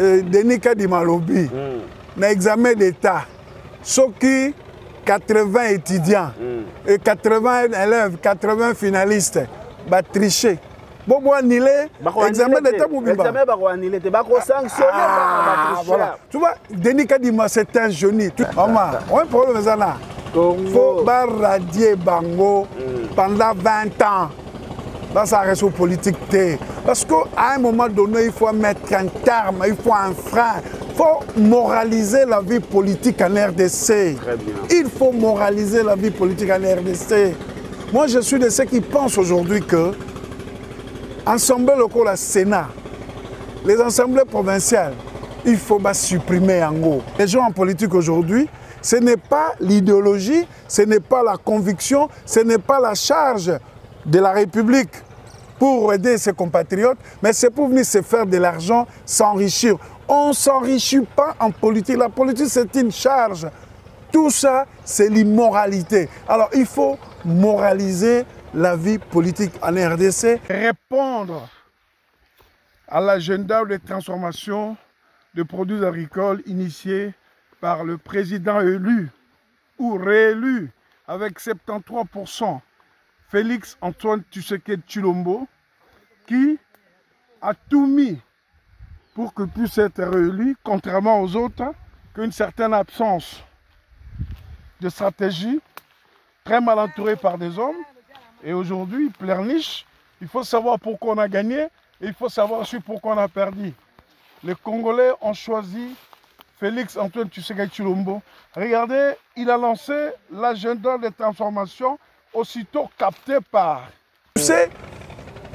Eh, denis kadima alobi na examen d'état soki 80 étudiants mm. 80 élèves 80 finalistes batriche bobo annulé examen d'état mobimba. Ah, ah, tu vois denis kadima c'est un génie. Ama oye problème eza na faut baradier bango pendant 20 ans. Reste aux politiques. té. Parce qu'à un moment donné, il faut mettre un terme, il faut un frein. Il faut moraliser la vie politique en RDC. Il faut moraliser la vie politique en RDC. Moi, je suis de ceux qui pensent aujourd'hui que Assemblée locale à Sénat, les assemblées provinciales, il faut bah, supprimer en gros. Les gens en politique aujourd'hui, ce n'est pas l'idéologie, ce n'est pas la conviction, ce n'est pas la charge de la République pour aider ses compatriotes, mais c'est pour venir se faire de l'argent, s'enrichir. On ne s'enrichit pas en politique. La politique, c'est une charge. Tout ça, c'est l'immoralité. Alors, il faut moraliser la vie politique en RDC. Répondre à l'agenda de transformation de produits agricoles initié par le président élu ou réélu avec 73%, Félix Antoine Tshisekedi Chilombo, qui a tout mis pour que puisse être réélu, contrairement aux autres, qu'une certaine absence de stratégie, très mal entouré par des hommes, et aujourd'hui, pleurniche. Il faut savoir pourquoi on a gagné et il faut savoir aussi pourquoi on a perdu. Les Congolais ont choisi Félix Antoine Tshisekedi Chilombo. Regardez, il a lancé l'agenda de transformation aussitôt capté par. Tu sais,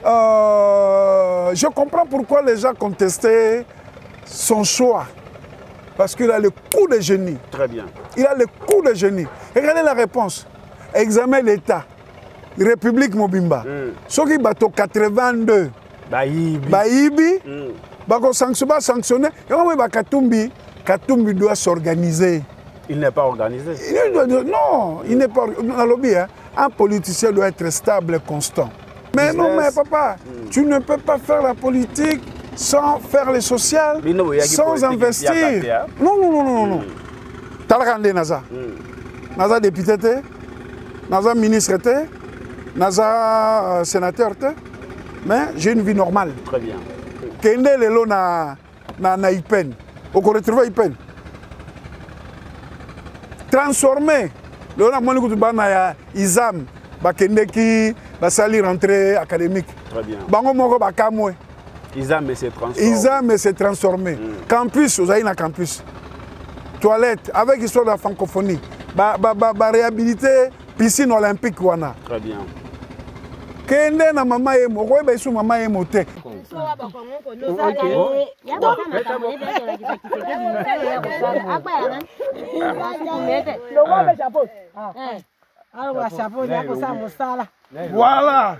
euh, je comprends pourquoi les gens contestaient son choix. Parce qu'il a le coup de génie. Très bien. Il a le coup de génie. Regardez la réponse? Examen d'État. République Mobimba. Mm. soki bato 82 Bayibi. bayibi? Mm. bakosanctionne yango moyeba katumbi katumbi doit s'organiser Il n'est pas organisé. Il doit- non il n'est pas hein, un politicien doit être stable et constant. Mais non mais papa tu ne peux pas faire la politique sans faire le social sans investir. Hein. non non non non non talaka nde naza. Mm. naza député naza ministre naza euh, sénateur te. Mais j'ai une vie normale. Très bien. kende lelo na, na, na ipen okoretrouve ipen transformé lelo namoni kutu bana ya isam bakendeki basali rentrée académique. Très bien. bango moko bakamwe. Isam se transforme. isam s'est transformé. Campus ozali na campus. Toilette avec histoire de la francophonie. Baréhabilité ba, ba, ba réhabilité piscine olympique wana. Très bien. kende na mama yemo okoyeba esu mama yemo te voilà.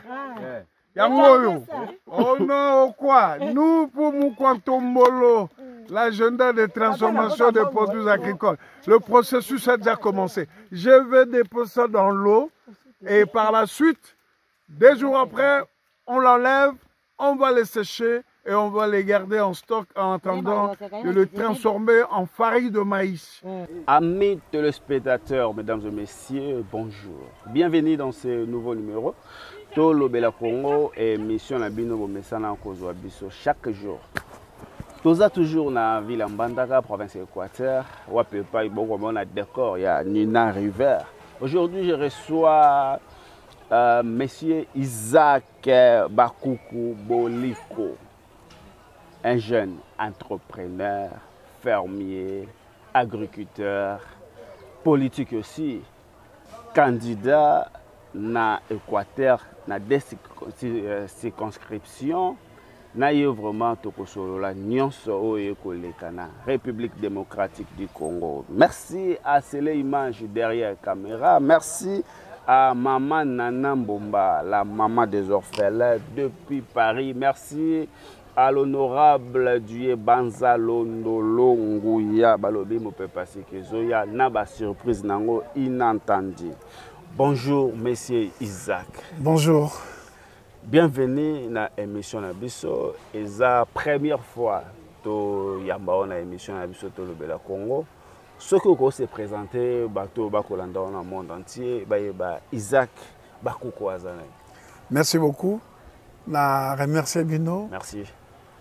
Yango oyo ono okwa nous pour mukwantombolo l'agenda de transformation des produits agricoles. Le processus a déjà commencé. Je vais déposer ça dans l'eau. Et par la suite deux jours après on l'enlève on va les sécher et on va les garder en stock en attendant de le transformer en farine de maïs. Amis téléspectateurs, mesdames et messieurs, bonjour. Bienvenue dans ce nouveau numéro. Tolo Bela Congo émission na bino bomesana kozwa biso chaque jour. toza toujours na ville ya mbandaka province ya équateur wapi epai bokomona décor ya nina river aujourd'hui je reçois euh, monsieur isaac bakuku boliko un jeune entrepreneur fermier agriculteur politique aussi candidat na équateur na deux circonscriptions na ye vraiment tokosolola nyonso oyo ekoleka na république démocratique du congo. Merci à cele image derrière caméra. Merci à maman nana mbomba la maman des orphelins depuis paris. Merci à l'honorable dieu banza londolo nguya balobi mopepa seke ezoya na basurprise nango bonjour monsieur isaac. Bonjour. bienvenue na émission na biso. Eza première fois toyamba o na émission na biso tolobela congo soki okose présente bato bakolanda o na monde entier bayeba isaac bakuku aza merci beaucoup. Na remercie bino. Merci.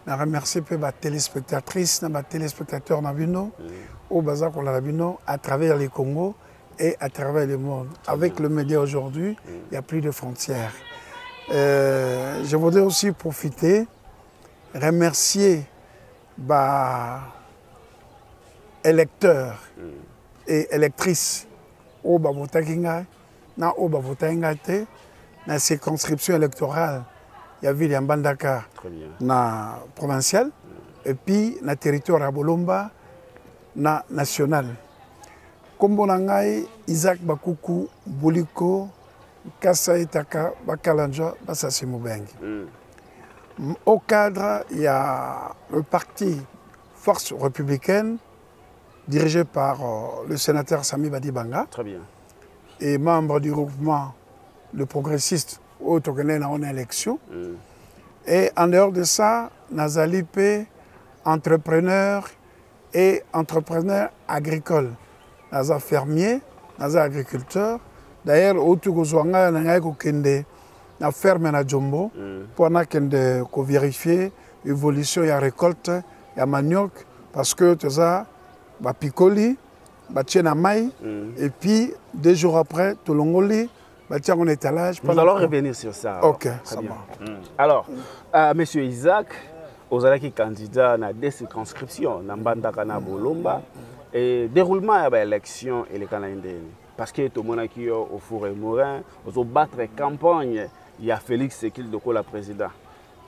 Na remercie mpe batelespectatrice na batelespectateur na bino. Oyo baza kolanda bino à travers le congo et à travers le monde. Avec le média aujourd'hui il n'y a plus de frontières. Euh, je voudrais aussi profiter remercier bah, électeurs et électrices oyo bavotaki ngai na ngai te na circonscription électorale ya ville ya mbandaka très bien. na provincial et puis na territoire ya bolomba na national nkombo na ngai isaac bakuku buliko kasa etaka bakalanjwa basasi Mm. au cadre il y a le parti Force républicaine dirigé par euh, le sénateur Sami Badibanga. Très bien. Et membre du groupement le progressiste au Tokené na on élection. Mm. et en dehors de ça nazali entrepreneur et entrepreneur agricole. Naza fermier naza agriculteur. D'ailleurs outi kozwa ngai na ngai kokende na ferme na jombo Mm. mpo nakende kovérifie évolution ya récolte ya manioc parce que toza bapikoli batie na mai Mm. et puis deux jours après tolongoli batie yango na étalage Nous allons revenir sur ça. Ok, Très ça va. Mm. Alors, euh, Monsieur Isaac, ozalaki candidat na deux circonscriptions na mbandaka na bolomba et déroulement ya baélection eleka na ndeni parce que tomonaki yo au four et morin ozobattre campagne ya félix sekili lokola président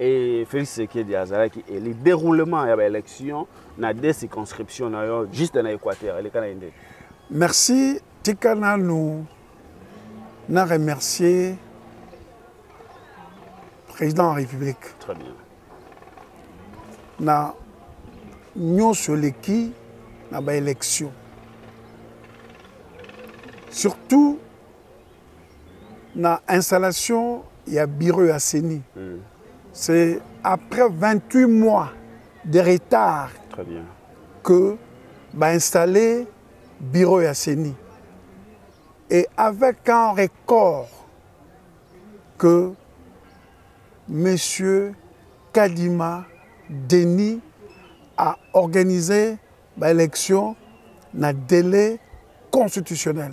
et félix sekedi azalaki eli déroulement ya baélection na deux circonscriptions na yo juste na équateur eleka na ndeni merci tika nanu na remercier président ya république. Très bien. Na nyonso eleki na baélection surtout na installation ya bureau ya seni Mm. C'est après 28 mois de retard très bien. que bainstaller bureau ya seni et avec un record que monsieur kadima denis a organisé baélection na délai constitutionnel.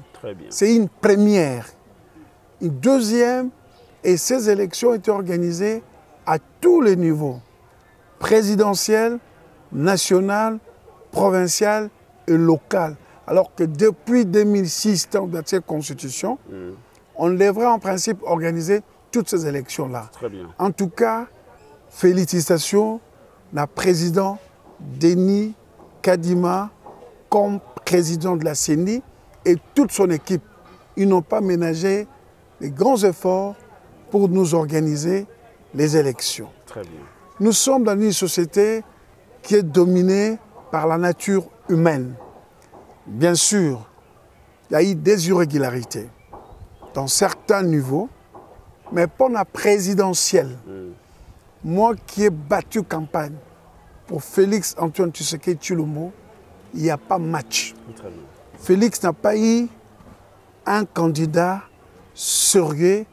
C'est une première. Une deuxième et ces élections étaient organisées à tous les niveaux présidentiel national provincial et local alors que depuis 2006 temps de cette constitution Mm. on devrait en principe organiser toutes ces élections là très bien en tout cas, félicitations na président Denis Kadima comme président de la CENI et toute son équipe. Ils n'ont pas ménagé les grands efforts pour nous organiser les élections. très bien Nous sommes dans une société qui est dominée par la nature humaine. Bien sûr, il y a eu des irrégularités dans certains niveaux, mais pour la présidentielle, Mm. moi qui ai battu campagne pour Félix Antoine Tshisekedi Chilombo, il n'y a pas match. très bien Félix n'a pas eu un candidat sérieux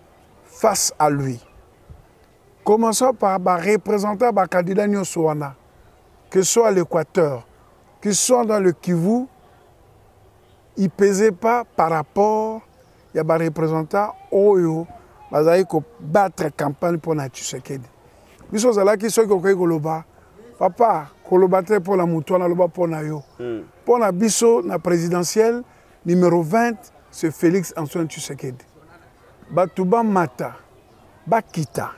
face à lui. Commençons par représenter le candidat Nyoswana, que ce soit à l'Équateur, que ce soit dans le Kivu, il ne pesait pas par rapport a des représentants oyo bazali kobattre campagne mpona tshisekedi. Biso ozalaki soki okoki koloba papa koloba te mpona motu wana aloba mpona yo. Mm. mpona biso na présidentielle numéro 20 c'est félix antoine tshisekedi. Bato bamata bakita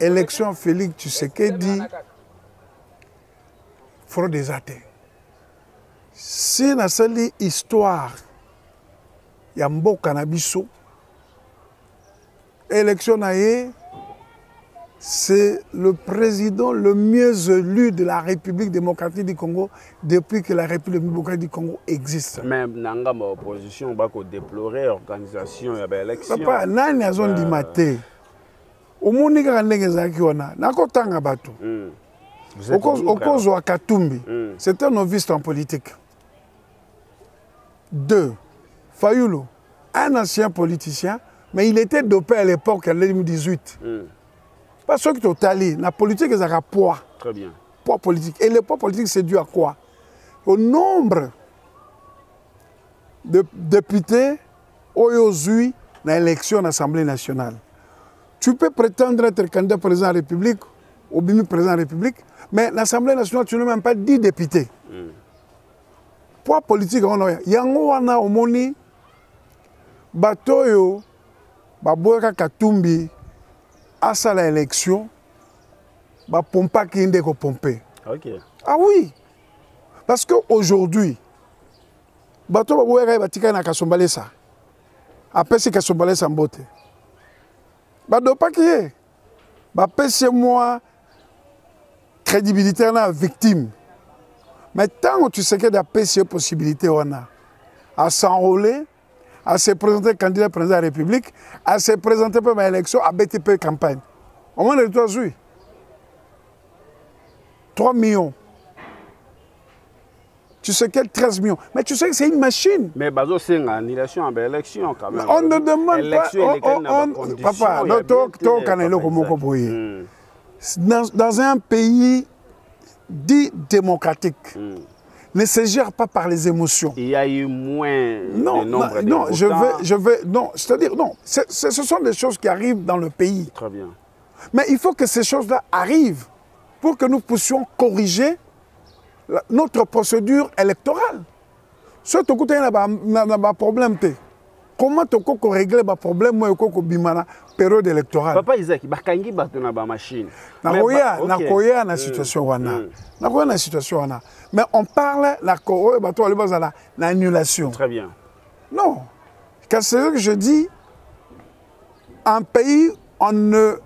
élection félix tshisekedi fraude eza te si nasali histoire ya mboka na biso élection na ye c'est le président le mieux élu de la République démocratique du Congo depuis que la République démocratique du Congo existe. même na ngambo ya opposition bakodéplore organisation ya baélection papa nani azondima te omoni kaka ndenge ezalaki wana nakotanga bato Mm. Okozo Akatumbi, Mm. c'est un novice en politique. Deux, Fayoulou, un ancien politicien, mais il était dopé à l'époque, en 2018. Hmm, Parce que totali, la politique, un poids, Très bien. poids politique. Et le poids politique, c'est dû à quoi? Au nombre de députés aujourd'hui dans l'élection à l'Assemblée nationale. Tu peux prétendre être candidat président de la République ou bien président de la République, mais l'Assemblée nationale, tu n'as même pas 10 députés. Hmm. poids politique wana oyo yango wana omoni bato oyo baboyaka katumbi asala élection bapompaki ye nde kopompe Ok. ah oui parce que aujourd'hui bato baboyaka ye batikali na kasombalesa apesi kasombalesa mbote badopaki ye. Bapesi ye mwa crédibilité wana ya victime. Mais ntango tshisekedi apesi ye possibilité wana à s'enrôler à se présenter candidat président de la république à se présenter mpe baélection abeti mpe campagne. Omona lito azwi 3 millions tshisekedi 13 millions mais tu sais que c'est une machine Mais bazo senga annulation à élection quand même. on ne demande pas Élection on- papa Hmm, dans, dans un pays dit démocratique hmm. ne se gère pas par les émotions Il y a eu moins non, de nombre non, de non, je vais, je vais, non, c'est-à-dire, non, c'est- c'est- ce sont des choses qui arrivent dans le pays. Très bien. Mais il faut que ces choses-là arrivent pour que nous puissions corriger notre procédure électorale. Ce qui est un problème. Comment tu peux régler le problème ko bimana période électorale? Papa Isaac, bakangi bato na ba machine. ok. nakoya na Hmm, situation nakoya na situation mais on parle na oyo bato bali bazala na annulation Très bien. Non. Car c'est ce que je dis. Un pays, on ne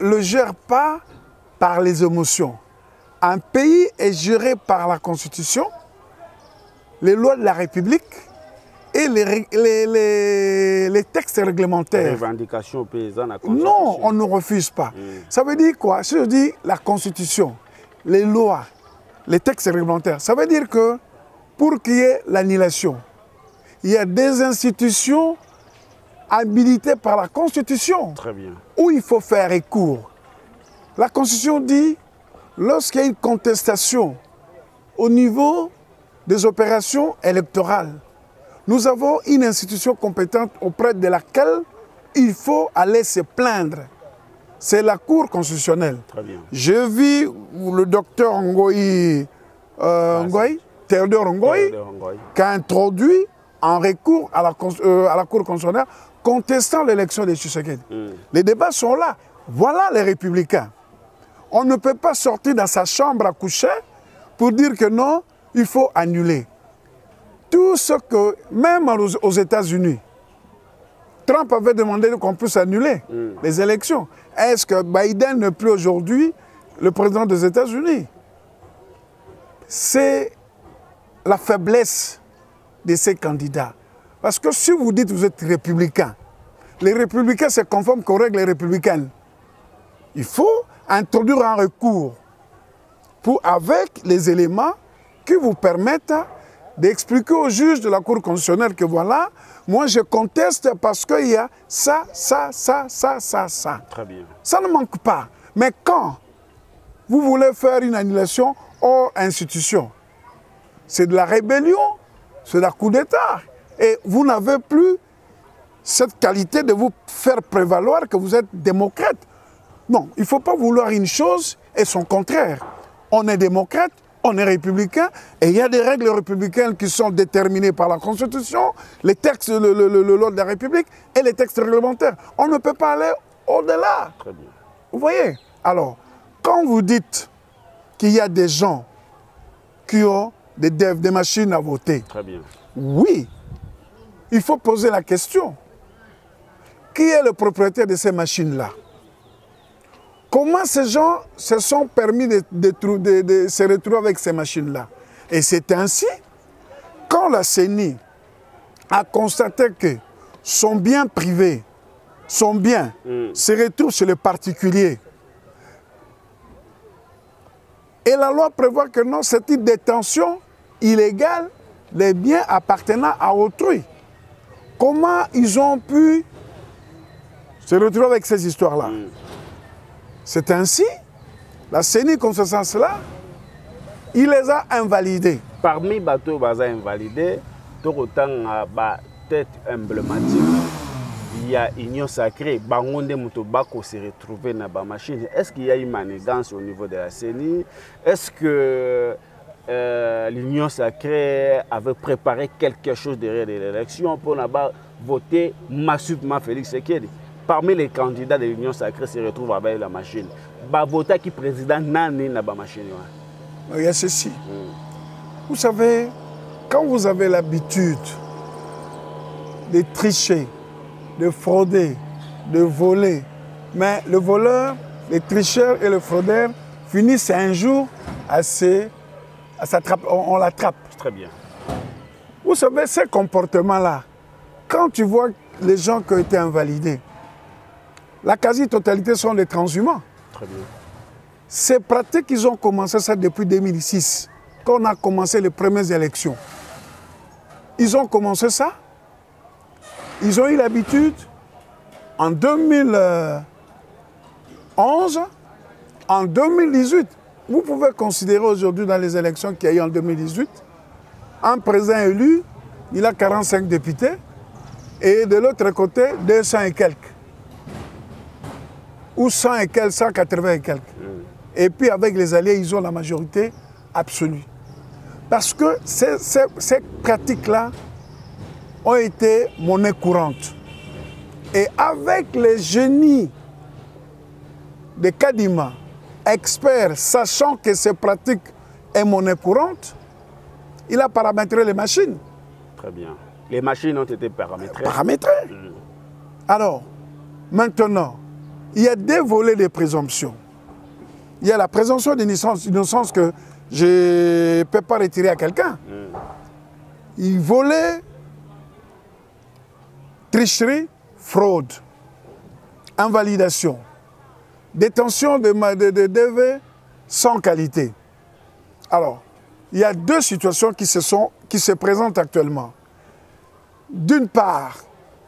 le gère pas par les émotions. Un pays est géré par la Constitution, les lois de la République et les, les- les- les textes réglementaires. Revendication paysanne à Non, on ne refuse pas. Ça veut dire quoi? Si je dis la Constitution, les lois, les textes réglementaires, ça veut dire que pour qu'il y ait l'annulation, il y a des institutions habilitées par la Constitution Très bien. où il faut faire recours. La Constitution dit, lorsqu'il y a une contestation au niveau des opérations électorales, nous avons une institution compétente auprès de laquelle il faut aller se plaindre. C'est la Cour constitutionnelle. Très bien. J'ai vu le docteur Ngoï, euh, Ngoï, Théodore Ngoï, Théodore Ngoï. qui a introduit un recours à la, cons- euh, à la Cour constitutionnelle contestant l'élection de Tshisekedi. Mm. Les débats sont là. Voilà les républicains. On ne peut pas sortir dans sa chambre à coucher pour dire que non, il faut annuler. Tout ce que, même aux, aux États-Unis, Trump avait demandé qu'on puisse annuler les élections. Est-ce que Biden n'est plus aujourd'hui le président des États-Unis? C'est la faiblesse de ces candidats. Parce que si vous dites que vous êtes républicain, les républicains se conforment qu'aux règles républicaines. Il faut introduire un recours pour, avec les éléments qui vous permettent d'expliquer au juge de la Cour constitutionnelle que voilà, moi je conteste parce qu'il y a ça, ça, ça, ça, ça, ça. Très bien. Ça ne manque pas. Mais quand vous voulez faire une annulation hors institution, c'est de la rébellion, c'est de la coup d'État. Et vous n'avez plus cette qualité de vous faire prévaloir que vous êtes démocrate. Non, il ne faut pas vouloir une chose et son contraire. On est démocrate, on est républicain, et il y a des règles républicaines qui sont déterminées par la Constitution, les textes, le, le, le, le loi de la République et les textes réglementaires. On ne peut pas aller au-delà. Vous voyez? Alors, quand vous dites qu'il y a des gens qui ont des, des, des machines à voter, Très bien. oui, il faut poser la question. Qui est le propriétaire de ces machines-là? Comment ces gens se sont permis de, de trou- de- de se retrouver avec ces machines-là? Et c'est ainsi, quand la CENI a constaté que son bien privé, son bien, Mm. se retrouve chez le particulier Et la loi prévoit que non, c'est une détention illégale des biens appartenant à autrui. Comment ils ont pu se retrouver avec ces histoires-là? C'est ainsi, la CENI, comme ce sens-là, il les a invalidés. Parmi bateaux baza invalidés, tout autant tête emblématique, il y a Union Sacrée, Bangonde Moutobako se retrouver dans la machine. Est-ce qu'il y a une manigance au niveau de la CENI Est-ce que euh, l'Union Sacrée avait préparé quelque chose derrière l'élection pour voter massivement Félix Sekedi Parmi les candidats de l'Union Sacrée se retrouvent avec la machine. Voter qui président nani na ba machine. Il y a ceci. Vous savez, quand vous avez l'habitude de tricher, de frauder, de voler, mais le voleur, le tricheur et le fraudeur finissent un jour à se, à s'attraper, on, on l'attrape. Très bien. Vous savez, ces comportements-là, quand tu vois les gens qui ont été invalidés, la quasi-totalité sont des transhumants. Très bien. Ces pratiques, ils ont commencé ça depuis 2006, quand on a commencé les premières élections. Ils ont commencé ça. Ils ont eu l'habitude, en 2011, en 2018, vous pouvez considérer aujourd'hui dans les élections qu'il y a eu en 2018, un président élu, il a 45 députés, et de l'autre côté, 200 et quelques. Ou 100 et quelques, 180 et quelques. Et puis avec les alliés, ils ont la majorité absolue. Parce que ces, ces- ces pratiques-là ont été monnaie courante. Et avec les génies de Kadima, experts, sachant que ces pratiques est monnaie courante, il a paramétré les machines. Très bien. Les machines ont été paramétrées. Paramétré. Alors, maintenant, il y a des volets de présomption. Il y a la présomption d'innocence innocence que je ne peux pas retirer à quelqu'un. Il volait, tricherie, fraude, invalidation, détention de, de, de DV sans qualité. Alors, il y a deux situations qui se, sont, qui se présentent actuellement. D'une part,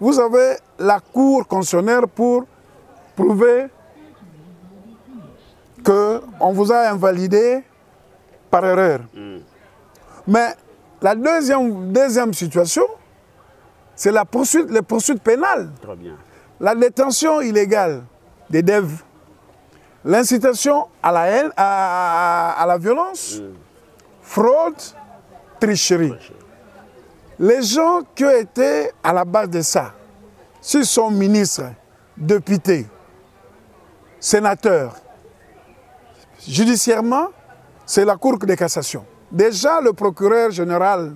vous avez la Cour constitutionnelle pour prouver qu'on vous a invalidé par erreur. Mais la deuxième, deuxième situation, c'est la poursuite, les poursuites pénales. Très bien. La détention illégale des devs, l'incitation à la haine, à, à- à la violence, fraude, tricherie. Les gens qui ont été à la base de ça, s'ils sont ministres, députés, sénateurs, judiciairement, c'est la Cour de cassation. Déjà, le procureur général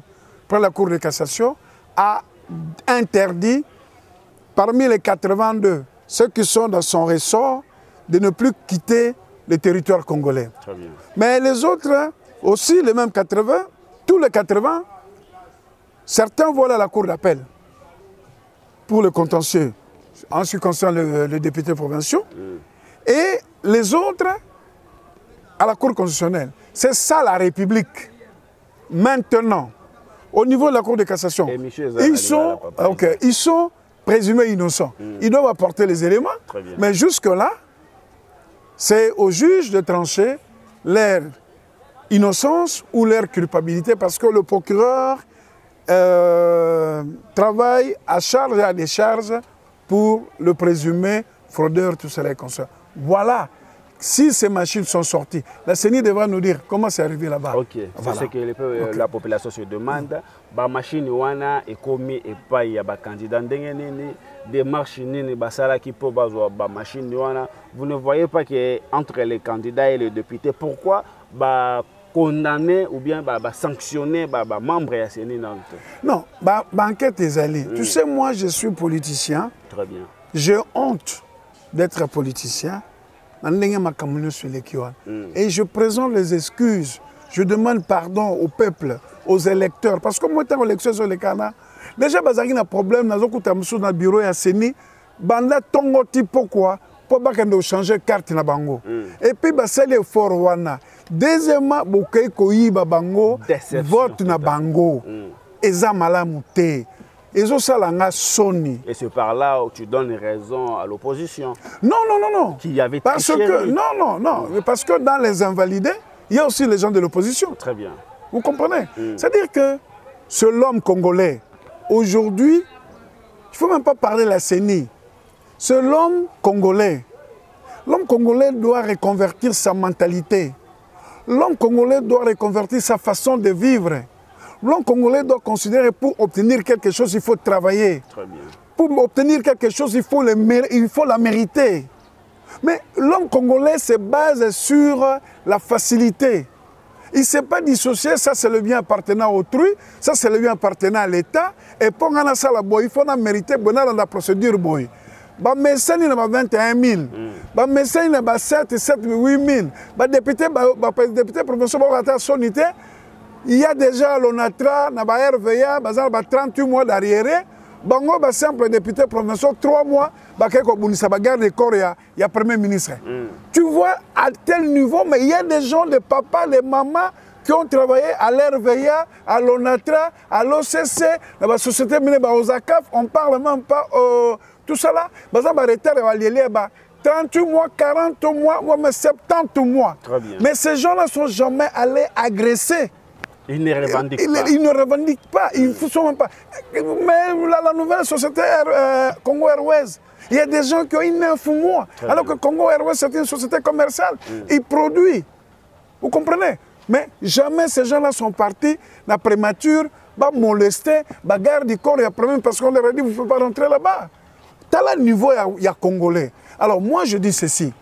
pour la Cour de cassation a interdit parmi les 82, ceux qui sont dans son ressort, de ne plus quitter le territoire congolais. Mais les autres, aussi les mêmes 80, tous les 80, certains vont à la cour d'appel pour le contentieux, en ce qui concerne le, le député provinciaux, et les autres à la cour constitutionnelle. C'est ça la République. Maintenant, au niveau de la cour de cassation, Et ils sont, ils sont présumés innocents. Ils doivent apporter les éléments, mais jusque-là, c'est au juge de trancher leur innocence ou leur culpabilité parce que le procureur euh, travaille à charge et à décharge pour le présumé fraudeur, tout cela comme ça. Voilà. Si ces machines sont sorties, la CENI devra nous dire comment c'est arrivé là-bas. Ok, c'est Voilà. ce que peu- la population se demande. Ba machine wana ekomi epai ya ba candidat ndenge nini démarche nini basalaki mpo bazwa ba machine wana. Vous ne voyez pas que entre les candidats et les députés, pourquoi ba condamner ou bien ba, ba sanctionner ba, ba membre ya CENI? Non, bah, bah, enquête est allée. Tu sais, moi, je suis politicien. Très bien. J'ai honte d'être politicien. Wana. Et je présente les excuses. Je demande pardon au peuple, aux électeurs. Parce que moi, élection ezolekana déjà bazalaki na problème nazokuta mosusu na bureau ya seni banda ntongo ti pokwa mpo bakende ochange carte na bango. Et puis effort wana. Deuxièmement bokei koyiba bango vote na à- bango. Eza malamu te soni Et c'est par là où tu donnes raison à l'opposition. non non non non Qui avait parce que non non non mais parce que dans les invalidés il y a aussi les gens de l'opposition Très bien. Vous comprenez? C'est-à-dire que ce l'homme congolais, aujourd'hui, il ne faut même pas parler de la CENI. Ce l'homme congolais, l'homme congolais doit reconvertir sa mentalité. L'homme congolais doit reconvertir sa façon de vivre. L'homme congolais doit considérer pour obtenir quelque chose, il faut travailler. Très bien. Pour obtenir quelque chose, il faut, le il faut la mériter. Mais l'homme congolais se base sur la facilité. Il ne s'est pas dissocié, ça c'est le bien appartenant à autrui, ça c'est le bien appartenant à l'État. Et pour gagner ça, il faut la mériter bon, dans la procédure. Boy. Ba médecin il y a 21 000, ba médecin il y a 7, 7, 8 000, ba député, ba député professeur ba sonité, il y a déjà l'ONATRA, na ba RVA, ba ba 38 mois d'arriéré, bango ba simple député provincial 3 mois, ba keko bunisa ba garde corps ya ya premier ministre. Tu vois à tel niveau mais il y a des gens les papas, les mamans qui ont travaillé à l'RVA, à l'ONATRA, à l'OCC, dans la société mine ba Osakaf, on parle même pas euh, tout ça là, ba za ba retard ba lié ba 38 mois, 40 mois, ou même 70 mois. Très bien. Mais ces gens-là ne sont jamais allés agresser. Il ne revendique Ils, pas. ils ne revendiquent pas, ils ne sont même pas. Mais la, la nouvelle société euh, Congo Airways, il y a des gens qui ont une 9 mois. Très alors bien. que Congo Airways, c'est une société commerciale. Ils produisent. Vous comprenez? Mais jamais ces gens-là sont partis, la prémature, bah, molester, bah, garde du corps, il y a problème parce qu'on leur a dit, vous ne pouvez pas rentrer là-bas. T'as là le niveau, il y a- il y, a Congolais. Alors moi, je dis ceci.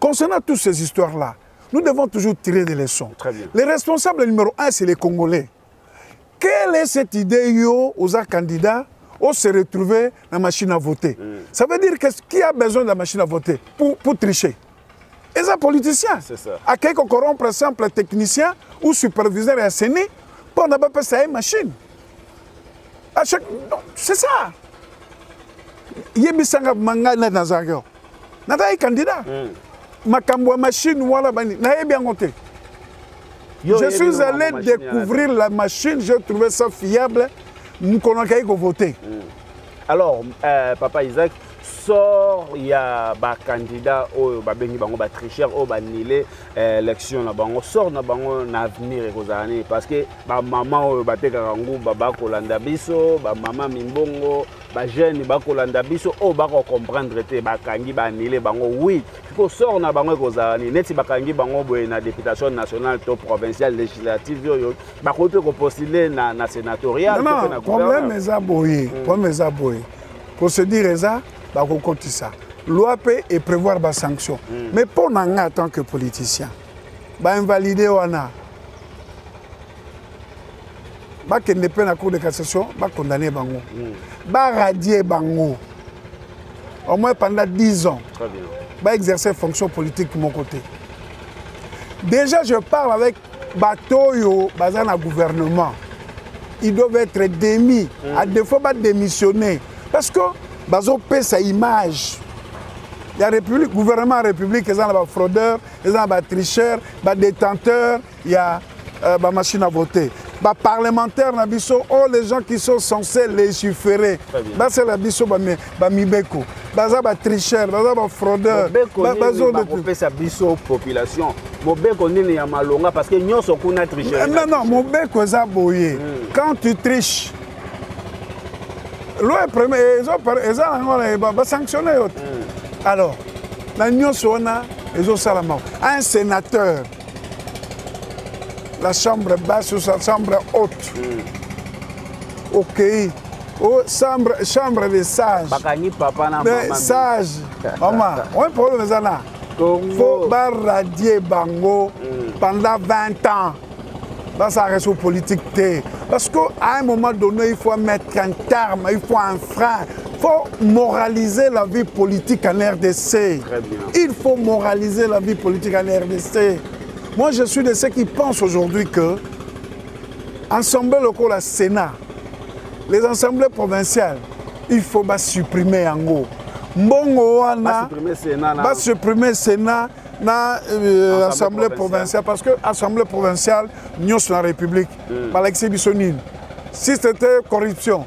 Concernant toutes ces histoires-là, nous devons toujours tirer des leçons. Très bien. Les responsables numéro un, c'est les Congolais. Quelle est cette idée yo, aux candidats on se retrouver dans la machine à voter Ça veut dire que qui a besoin de la machine à voter pour, pour tricher? Et les politiciens. C'est ça. À quelqu'un corrompre, exemple, technicien ou superviseur à CENI, pour ne pas passer une machine. À chaque... non, C'est ça. yebisanga manga na nazalaki awa nazalaki candidat makambo ya machine wana bani. Nayebi yango te. Je suis allé découvrir la machine j'ai trouvé ça fiable. Mokolo nakei kovote alors euh, papa isaac sort ya bacandidat oyo babengi bango batricheur oyo banile euh, élection na bango sort na bango na avenir ekozala nini parce que bamama oyo batekaka nguba bakolanda biso bamama mimbongo bajeune bakolanda biso oyo bakocomprendre te bakangi banile bango wi po sort na bango ekozala nini neti bakangi bango boye na députation nationale to provinciale législative oyo bakoki mpe kopostule na, na sénatorial problème eza boye problème eza boye. Procédure eza bakokotisa. Loi mpe eprévoir basanction mais mpo na ngai en tant que politicien bainvalide wana. Bakende mpe na cour de cassation bakondamne bango. Baradie bango. Au moins pendant 10 ans Très bien. baexercer fonction politique moko te déjà je parle avec bato oyo baza na gouvernement. Ils doivent être démis. Mm. à défaut badémissionner parce que bazopesa image. Ya république gouvernement ya république eza na bafraudeur eza na batricheur badétenteur ya euh, bamachine à voter. Baparlementaire na biso oyo les gens qui sont censés légiférer basala biso bami- bamibeko baza batricheur baza bafraudeur mobeko ba- nini bazo- bakopesa biso population? Mobeko nini ya malonga? Parce que nyonso kuna tricherie non non mobeko eza boye. Quand tu triches loi eza nango na- ba- basanctionne yo te alors na nyonso wana ezosalama un sénateur la chambre basse ou sa chambre haute okei chambre, chambre de sage bakangi papa na mais mama sage mama oye problème eza na faut Congo baradier bango pendant 20 ans. Basala sur politique te parce que à un moment donné il faut mettre un terme il faut un frein. Il faut moraliser la vie politique en RDC il faut moraliser la vie politique en RDC moi je suis de ceux qui pensent aujourd'hui que ensemble la Sénat les assemblées provinciales il faut supprimer yango mbongo wana basupprime sénat na euh, Assemblée provinciale. parce que assemblée provinciale nyonso na république. Mm. balakisi biso nini si c'était corruption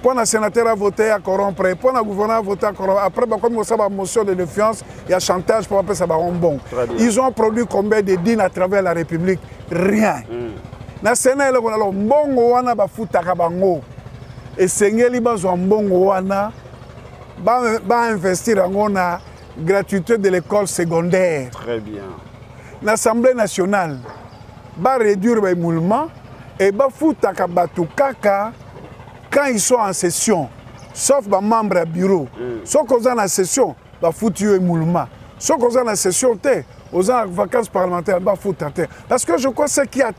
mpo na sénateur avote ya corrompre mpo na gouverneur avote ya corrompre. Après bakomi kosala bamotion de défiance ya chantage mpo bapesa bango mbongo Très bien. ils ont produit combien de dînes à travers la république? Rien. Na sena eloko nalo mbongo wana bafutaka bango. Esengeli bazwa mbongo wana ba- bainvestir yango na gratuité de l'école secondaire. Très bien. na assemblée nationale baréduire baémoulement e bafutaka bato kaka quand ils sont en session. Sauf bamembre ya bureau. Soki oza na session bafuti yo émoulement soki oza na session te oza na vacances parlementaire bafuta te parce que je crois ce qui a